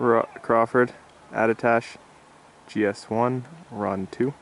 Crawford, Attitash, GS1, Run 2.